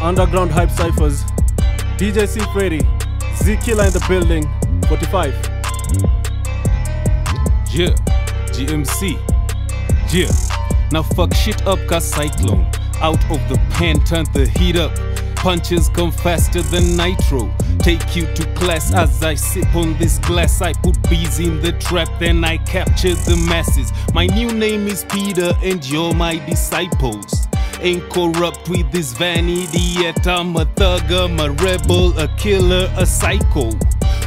Underground Hype Cyphers. DJ C. Freddy. Z Killer in the building. 45. Yeah, GMC. Yeah, now fuck shit up, cause cyclone. Out of the pen, turn the heat up. Punches come faster than nitro. Take you to class as I sip on this glass. I put bees in the trap, then I capture the masses. My new name is Peter, and you're my disciples. Ain't corrupt with this vanity, yet I'm a thug, I'm a rebel, a killer, a psycho.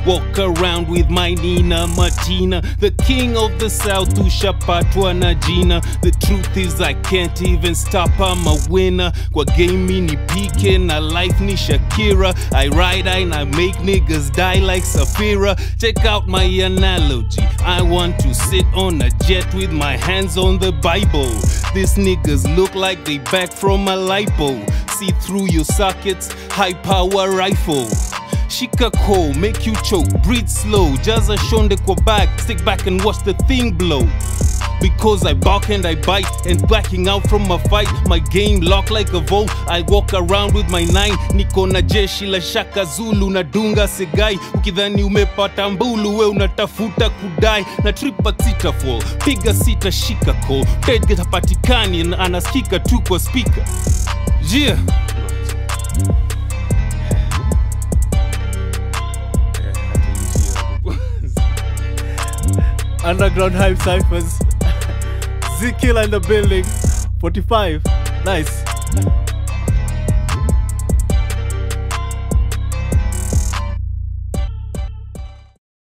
Walk around with my Nina Martina, the king of the south, ushapatwa na jina. The truth is I can't even stop, I'm a winner. Kwa game ni PK na life ni Shakira. I ride and I make niggas die like Safira. Check out my analogy. I want to sit on a jet with my hands on the Bible. These niggas look like they back from a lipo. See through your sockets, high power rifle. Shika ko, make you choke, breathe slow. Jaza shonde back, stick back and watch the thing blow. Because I bark and I bite and backing out from a fight. My game lock like a vault. I walk around with my nine. Niko na jeshi la shaka Zulu na dunga segai. Ukidhani umepata mbulu, we unatafuta kudai na tripa sita fall. Piga sita shika ko, bed hapatikani na anasikika tu kwa speaker. Yeah. Underground Hype Cyphers. Z in the building. 45. Nice.